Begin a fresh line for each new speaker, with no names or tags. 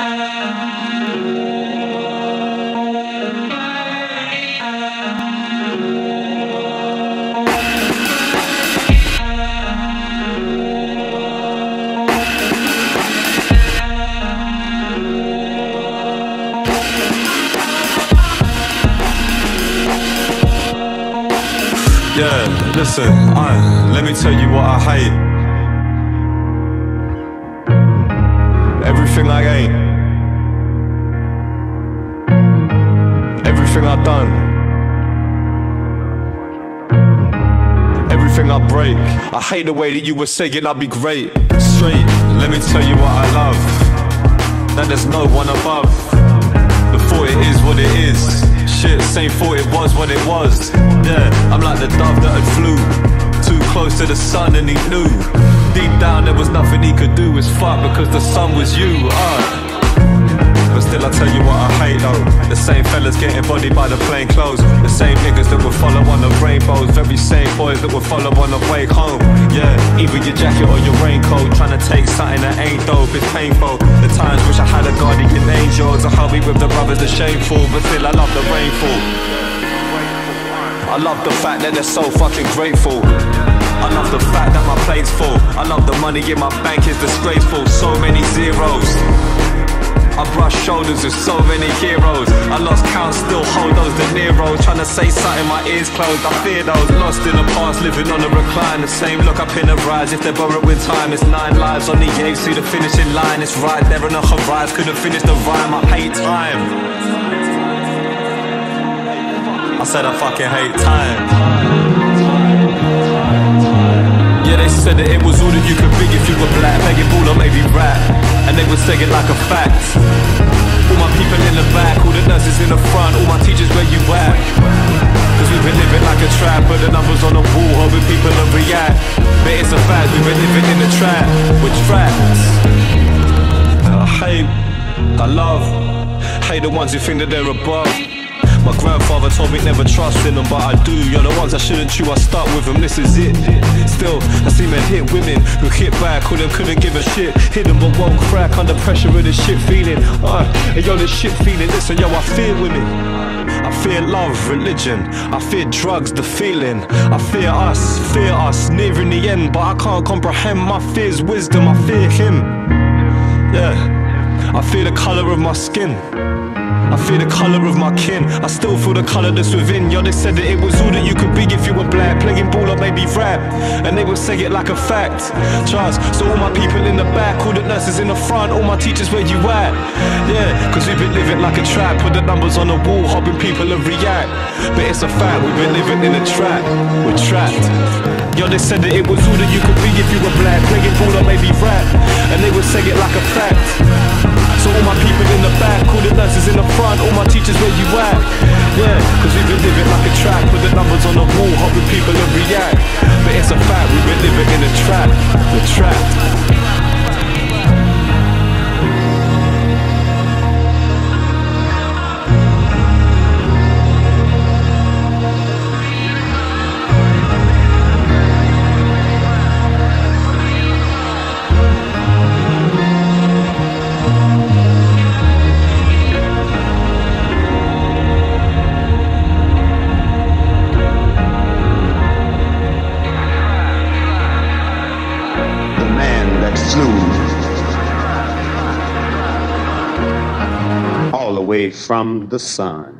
Yeah, listen, let me tell you what I hate. Everything I ain't. Done. Everything I break. I hate the way that you were saying I'd be great. Straight, let me tell you what I love. That there's no one above. The thought it is what it is. Shit, same thought it was what it was. Yeah, I'm like the dove that had flew too close to the sun and he knew. Deep down there was nothing he could do. Was fuck because the sun was you. Uh. But still, I tell you The same fellas getting bodied by the plain clothes. The same niggas that would follow on the rainbows. Very same boys that would follow on the way home. Yeah, either your jacket or your raincoat. Trying to take something that ain't dope, it's painful. The times wish I had a guardian angel to me with the brothers are shameful. But still, I love the rainfall. I love the fact that they're so fucking grateful. I love the fact that my plate's full. I love the money in my bank is disgraceful. So many zeros. I brush shoulders with so many heroes. I lost count, still hold those De Niro's. Trying to say something, my ears closed. I fear those lost in the past, living on a recline. The same look up in the rise. If they're borrowed with time, it's nine lives on the edge to the finishing line. It's right there on the horizon. Couldn't finish the rhyme. I hate time. I said I fucking hate time. Said that it was all that you could be if you were black, begging ball or maybe rap. And they would say it like a fact. All my people in the back, all the nurses in the front, all my teachers where you at? Cause we've been living like a trap, but the numbers on the wall, hoping people will react. But it's a fact, we've been living in a trap, with traps. I hate, I love, hate the ones who think that they're above. My grandfather told me never trust in them, but I do. You're the ones I shouldn't chew, I start with them, this is it. Still, I see men hit women who hit back, who them couldn't give a shit. Hit them but won't crack under pressure of this shit feeling. Uh, and yo, this shit feeling, listen, yo, I fear women. I fear love, religion. I fear drugs, the feeling. I fear us, fear us, nearing the end, but I can't comprehend my fear's wisdom. I fear him. Yeah, I fear the color of my skin. I feel the colour of my kin. I still feel the colour that's within. Yo, they said that it was all that you could be if you were black. Playing ball or maybe rap. And they would say it like a fact. Trust. So all my people in the back, all the nurses in the front, all my teachers where you at? Yeah, cause we've been living like a trap. Put the numbers on the wall, hoping people will react. But it's a fact, we've been living in a trap. We're trapped. Yo, they said that it was all that you could be if you were black. Playing ball or maybe rap. And they would say it like a fact. All my people in the back, all the nurses in the front, all my teachers where you at?
All the way from the sun.